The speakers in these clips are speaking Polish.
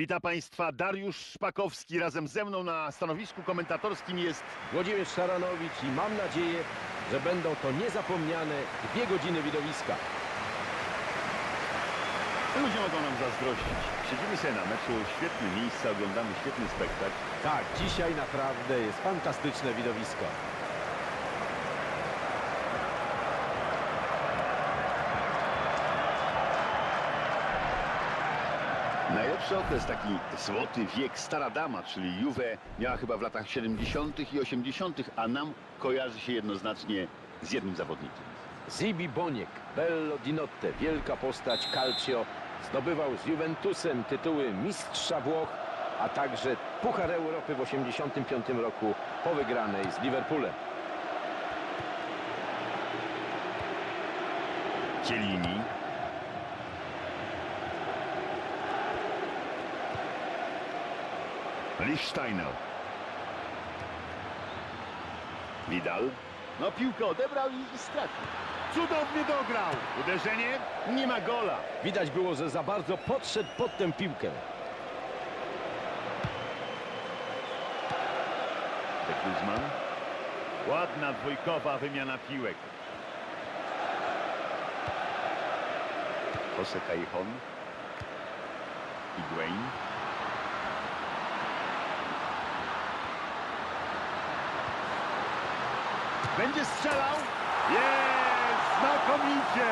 Witam Państwa, Dariusz Szpakowski. Razem ze mną na stanowisku komentatorskim jest Włodzimierz Szaranowicz i mam nadzieję, że będą to niezapomniane dwie godziny widowiska. Ludzie mogą nam zazdrościć. Siedzimy sobie na meczu, świetne miejsce, oglądamy świetny spektakl. Tak, dzisiaj naprawdę jest fantastyczne widowisko. Najlepszy okres, taki złoty wiek Stara Dama, czyli Juve miała chyba w latach 70. i 80., a nam kojarzy się jednoznacznie z jednym zawodnikiem. Zibi Boniek, Bello di Notte, wielka postać Calcio, zdobywał z Juventusem tytuły mistrza Włoch, a także Puchar Europy w 85 roku po wygranej z Liverpoolem. Cielini. Lichsteiner. Vidal. No piłkę odebrał i, stracił. Cudownie dograł. Uderzenie? Nie ma gola. Widać było, że za bardzo podszedł pod tę piłkę. De Guzman. Ładna dwójkowa wymiana piłek. Jose Callejon. Higuain. Będzie strzelał. Jest! Znakomicie!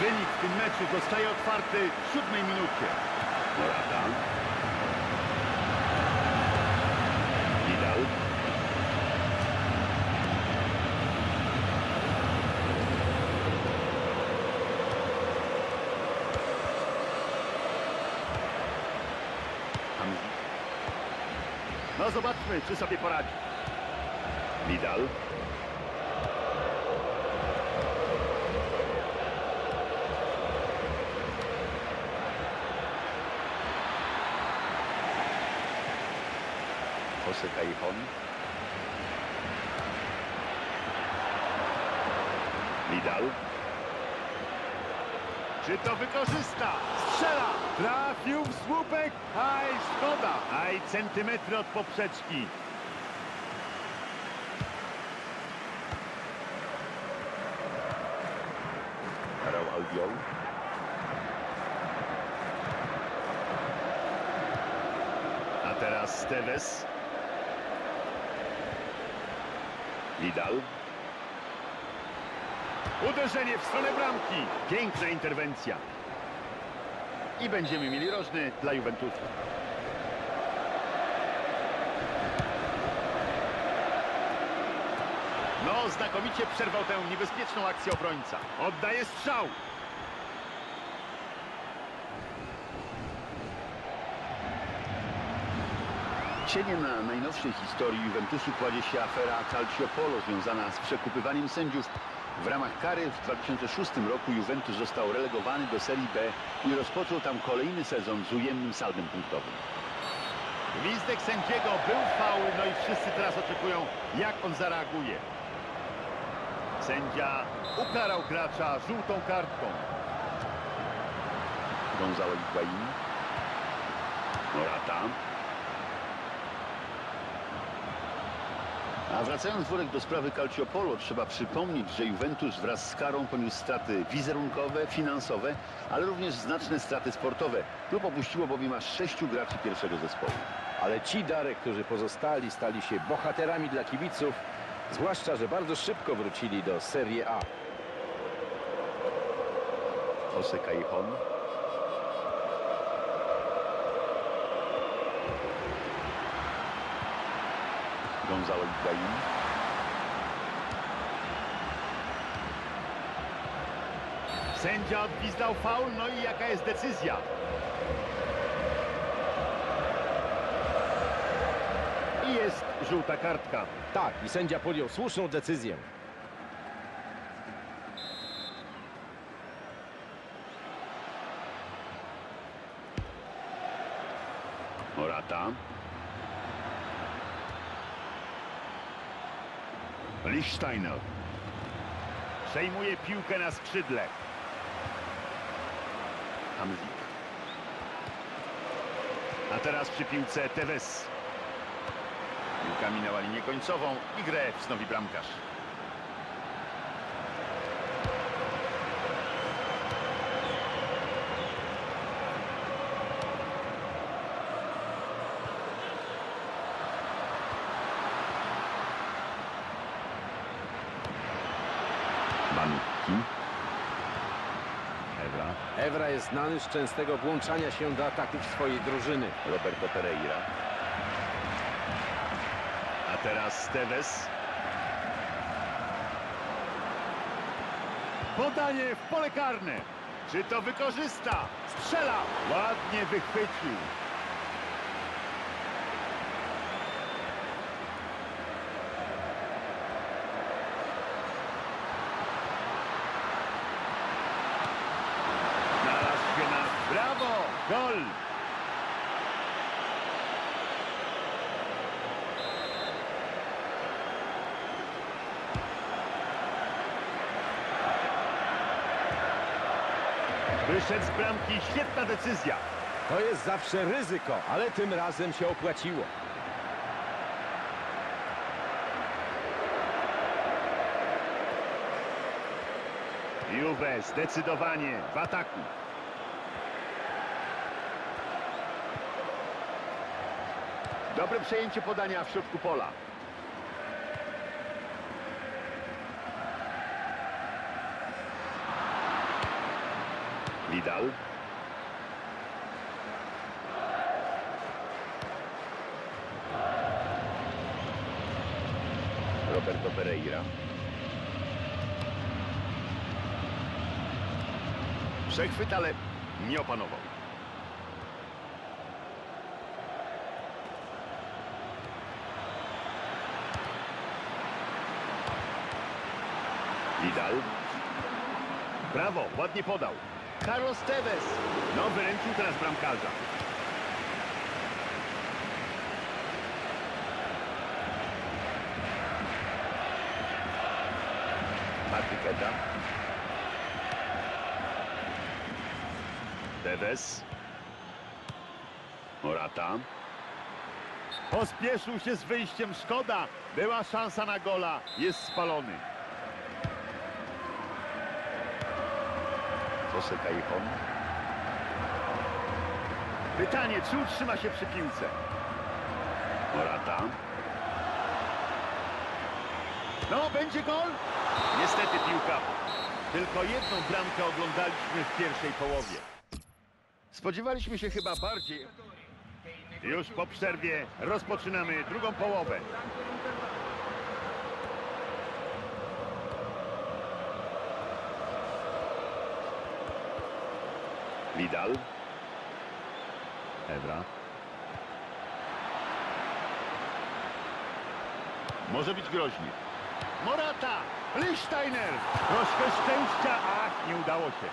Wynik w tym meczu zostaje otwarty w siódmej minucie. Morata. Vidal. Hamzik. No zobaczmy, czy sobie poradzi. Vidal. Jose Callejon. Vidal. Czy to wykorzysta? Strzela! Trafił w słupek! Aj, szkoda! Aj, centymetry od poprzeczki. Karol Albiol. A teraz Tevez. Vidal. Uderzenie w stronę bramki. Piękna interwencja. I będziemy mieli rożny dla Juventusu. No, znakomicie przerwał tę niebezpieczną akcję obrońca. Oddaje strzał. Cieniem na najnowszej historii Juventusu kładzie się afera Calciopolo związana z przekupywaniem sędziów. W ramach kary w 2006 roku Juventus został relegowany do Serii B i rozpoczął tam kolejny sezon z ujemnym saldem punktowym. Gwizdek sędziego był faul, no i wszyscy teraz oczekują, jak on zareaguje. Sędzia ukarał gracza żółtą kartką. Gonzalo Higuain. Morata. A wracając worek do sprawy Calciopolo, trzeba przypomnieć, że Juventus wraz z karą poniósł straty wizerunkowe, finansowe, ale również znaczne straty sportowe. Klub opuściło bowiem aż sześciu graczy pierwszego zespołu. Ale ci, Darek, którzy pozostali, stali się bohaterami dla kibiców, zwłaszcza, że bardzo szybko wrócili do Serie A. Jose Callejon. Gonzalo Higuain. Sędzia odgwizdał faul, no i jaka jest decyzja? I jest żółta kartka. Tak, i sędzia podjął słuszną decyzję. Morata. Lichsteiner. Przejmuje piłkę na skrzydle. Hamzik. A teraz przy piłce Tevez. Piłka minęła linię końcową i grę wznowi bramkarz. Evra jest znany z częstego włączania się do ataków swojej drużyny. Roberto Pereira. A teraz Tevez. Podanie w pole karne. Czy to wykorzysta? Strzela. Ładnie wychwycił. Znalazł się na... Brawo! Gol! Wyszedł z bramki, świetna decyzja. To jest zawsze ryzyko, ale tym razem się opłaciło. Juve zdecydowanie w ataku. Dobre przejęcie podania w środku pola. Vidal. Roberto Pereira. Przechwyt, ale nie opanował. Vidal. Brawo, ładnie podał. Carlos Tevez. No, wyręczył teraz bramkarza. Martyketa. Tevez. Morata. Pospieszył się z wyjściem, szkoda. Była szansa na gola, jest spalony. Pytanie, czy utrzyma się przy piłce? Morata. No, będzie gol? Niestety piłka. Tylko jedną bramkę oglądaliśmy w pierwszej połowie. Spodziewaliśmy się chyba bardziej. Już po przerwie rozpoczynamy drugą połowę. Vidal. Evra. Może być groźnie. Morata! Lichsteiner! Troszkę szczęścia, ach, nie udało się.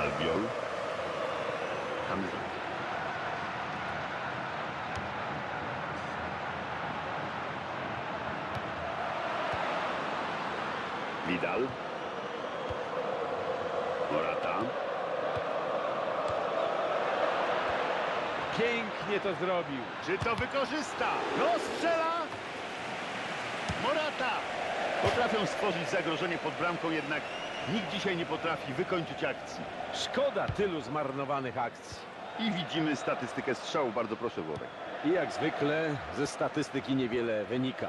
Albiol. Hamza. Vidal. Morata. Pięknie to zrobił. Czy to wykorzysta? Rozstrzela! Morata! Potrafią stworzyć zagrożenie pod bramką, jednak nikt dzisiaj nie potrafi wykończyć akcji. Szkoda tylu zmarnowanych akcji. I widzimy statystykę strzału. Bardzo proszę, Włodek. I jak zwykle ze statystyki niewiele wynika.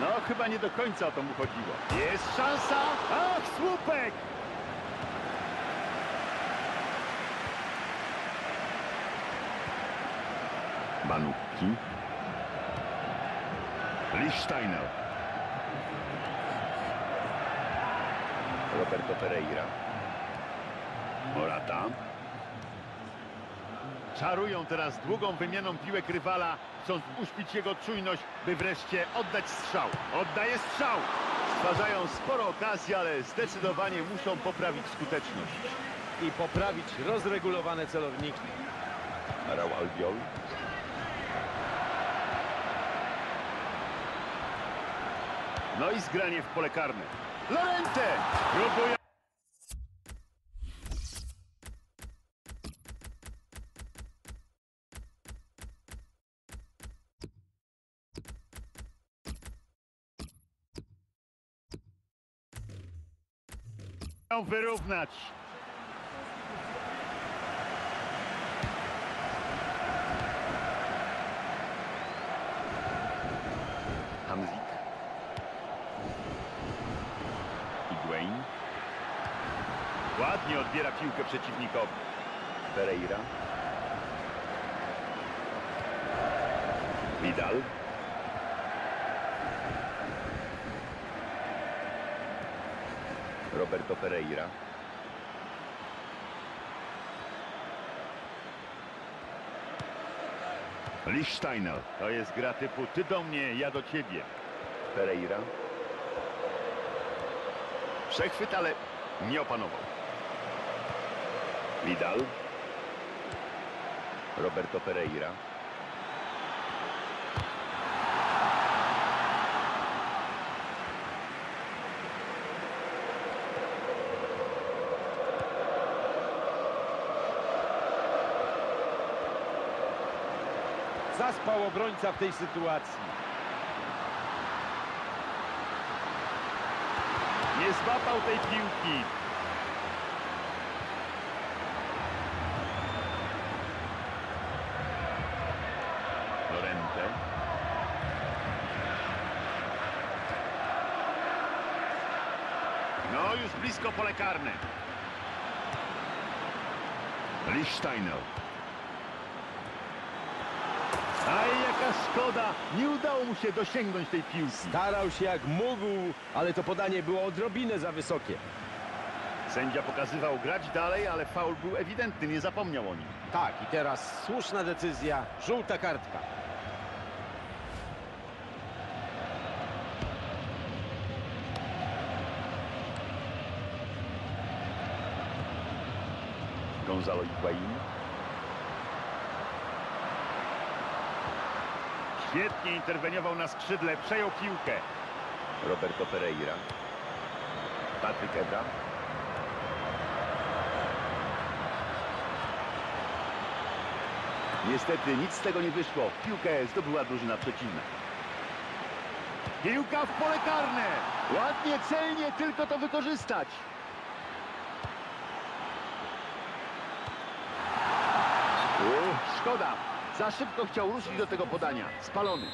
No, chyba nie do końca o to mu chodziło. Jest szansa! Ach, słupek! Banówki. Lichsteiner. Roberto Pereira. Morata. Czarują teraz długą wymianą piłek rywala, chcąc uśpić jego czujność, by wreszcie oddać strzał. Oddaje strzał. Stwarzają sporo okazji, ale zdecydowanie muszą poprawić skuteczność. I poprawić rozregulowane celowniki. Raul Albiol. No i zgranie w pole karne. Lorente! Próbuje... Miał wyrównać. Hamzik. Higuain. Ładnie odbiera piłkę przeciwnikowi. Pereira. Vidal. Roberto Pereira. Lichsteiner. To jest gra typu ty do mnie, ja do ciebie. Pereira. Przechwyt, ale nie opanował. Vidal. Roberto Pereira. Zaspał obrońca w tej sytuacji. Nie złapał tej piłki. Lorente. No, już blisko pole karne. Lichsteiner. Aj, jaka szkoda. Nie udało mu się dosięgnąć tej piłki. Starał się jak mógł, ale to podanie było odrobinę za wysokie. Sędzia pokazywał grać dalej, ale faul był ewidentny, nie zapomniał o nim. Tak, i teraz słuszna decyzja, żółta kartka. Gonzalo Higuain. Świetnie interweniował na skrzydle, przejął piłkę. Roberto Pereira. Patryk Ebra. Niestety nic z tego nie wyszło. Piłkę zdobyła drużyna przeciwna. Piłka w pole karne. Ładnie, celnie, tylko to wykorzystać. Uff, szkoda. Za szybko chciał ruszyć do tego podania. Spalony.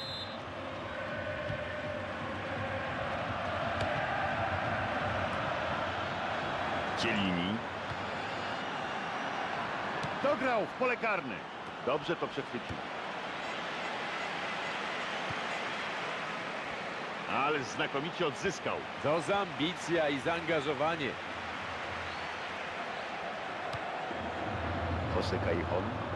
Cielini. Dograł w pole karne. Dobrze to przechwycił. Ale znakomicie odzyskał. To za ambicja i zaangażowanie. Jose Callejon.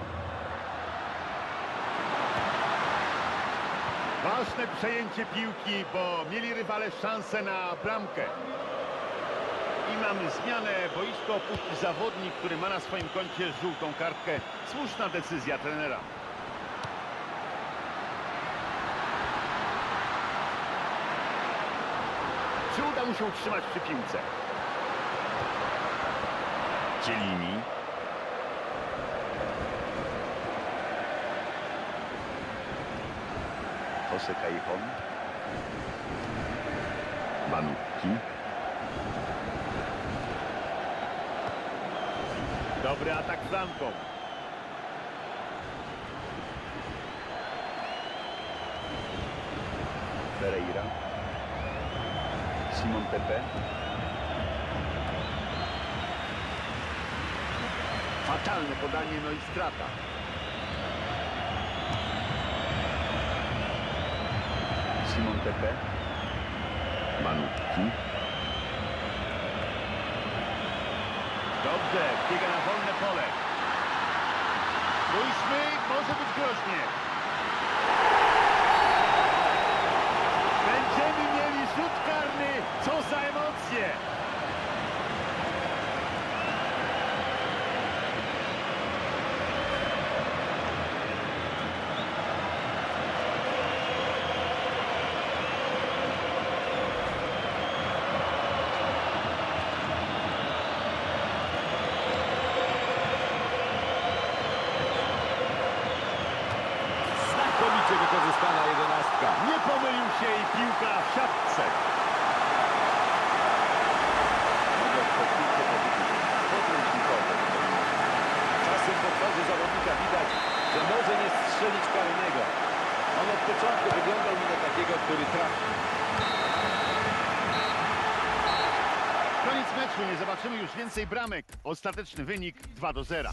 Ważne przejęcie piłki, bo mieli rywale szansę na bramkę. I mamy zmianę. Boisko opuści zawodnik, który ma na swoim koncie żółtą kartkę. Słuszna decyzja trenera. Czy uda mu się utrzymać przy piłce? Cielini. Jose Callejon. Manucki. Dobry atak flanką. Pereira. Simon Pepe. Fatalne podanie, no i strata. Simon Pepe. Manucki. Dobrze, biega na wolne pole. Spójrzmy, może być groźnie. Będziemy mieli rzut karny, co za emocje! Znakomicie wykorzystana jedenastka. Nie pomylił się i piłka w siatce. Czasem po twarzy zawodnika widać, że może nie strzelić karnego. On od początku wyglądał mi na takiego, który trafi. Koniec meczu, nie zobaczymy już więcej bramek. Ostateczny wynik 2 do 0.